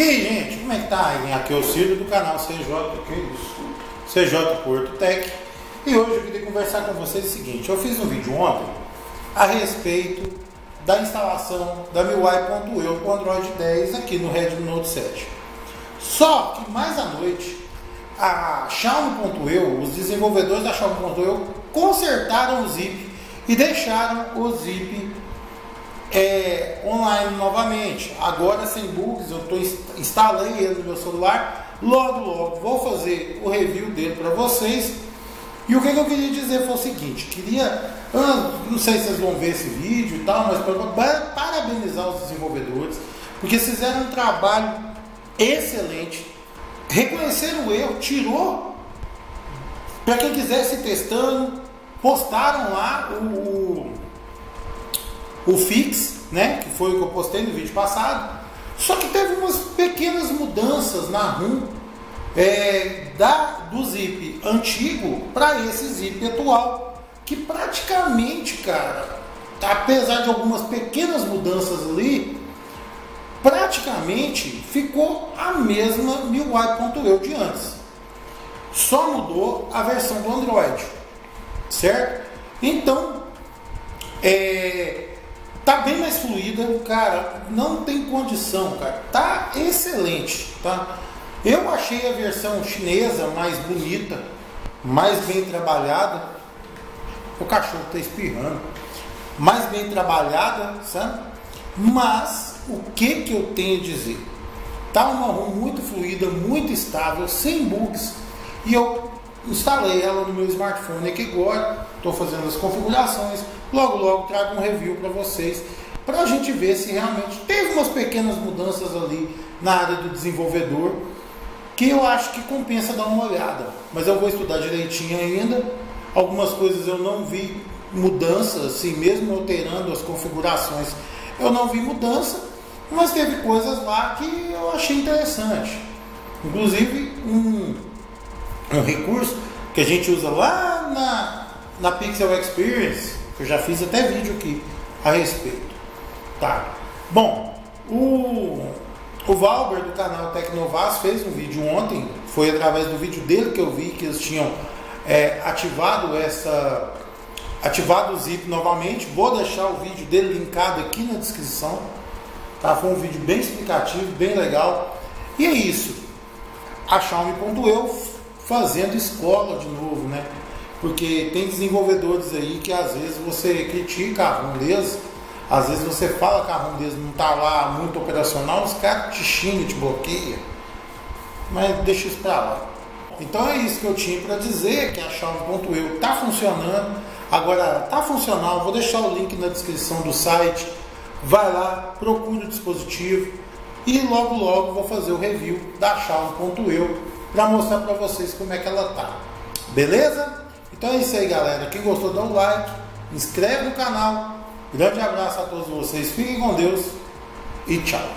E aí, gente, como é que tá? Aqui é o Ciro do canal CJ, que isso? CJ Porto Tech. E hoje eu queria conversar com vocês o seguinte, eu fiz um vídeo ontem a respeito da instalação da MIUI.eu com Android 10 aqui no Redmi Note 7. Só que mais à noite, a Xiaomi.eu, os desenvolvedores da Xiaomi.eu consertaram o zip e deixaram o zip é, online novamente. Agora sem bugs, eu tô, instalei ele no meu celular. Logo, logo vou fazer o review dele para vocês. E o que, que, eu queria dizer foi o seguinte: queria, ah, não sei se vocês vão ver esse vídeo e tal, mas para parabenizar os desenvolvedores, porque fizeram um trabalho excelente. Reconheceram o erro, tirou para quem quisesse testando, postaram lá o, o fix, né? Que foi o que eu postei no vídeo passado. Só que teve umas pequenas mudanças na RUM é, da, do zip antigo para esse zip atual. Que praticamente, cara, apesar de algumas pequenas mudanças ali, praticamente ficou a mesma MIUI.eu de antes. Só mudou a versão do Android, certo? Então, é, Tá bem mais fluida, cara, não tem condição, cara. Tá excelente, tá? Eu achei a versão chinesa mais bonita, mais bem trabalhada. O cachorro tá espirrando. Mais bem trabalhada, sabe? Mas o que que eu tenho a dizer? Tá uma ROM muito fluida, muito estável, sem bugs. E eu instalei ela no meu smartphone aqui agora, estou fazendo as configurações, logo logo trago um review para vocês, para a gente ver se realmente teve umas pequenas mudanças ali na área do desenvolvedor, que eu acho que compensa dar uma olhada, mas eu vou estudar direitinho ainda, algumas coisas eu não vi mudança, assim, mesmo alterando as configurações, eu não vi mudança, mas teve coisas lá que eu achei interessante, inclusive um um recurso que a gente usa lá na, na Pixel Experience, eu já fiz até vídeo aqui a respeito. Tá. Bom, o, o Valber do canal Tecnovas fez um vídeo ontem, foi através do vídeo dele que eu vi que eles tinham é, ativado essa ativado o zip novamente. Vou deixar o vídeo dele linkado aqui na descrição. Tá? Foi um vídeo bem explicativo, bem legal. E é isso. A Xiaomi.eu fazendo escola de novo, né? Porque tem desenvolvedores aí que às vezes você critica a rondez, às vezes você fala que a rondez não está lá muito operacional, os caras te xingam, te bloqueiam. Mas deixa isso para lá. Então é isso que eu tinha para dizer, que a chave.eu está funcionando. Agora está funcional, vou deixar o link na descrição do site. Vai lá, procure o dispositivo e logo logo vou fazer o review da chave.eu para mostrar para vocês como é que ela tá. Beleza? Então é isso aí, galera. Quem gostou, dá um like, inscreve no canal. Grande abraço a todos vocês. Fiquem com Deus e tchau.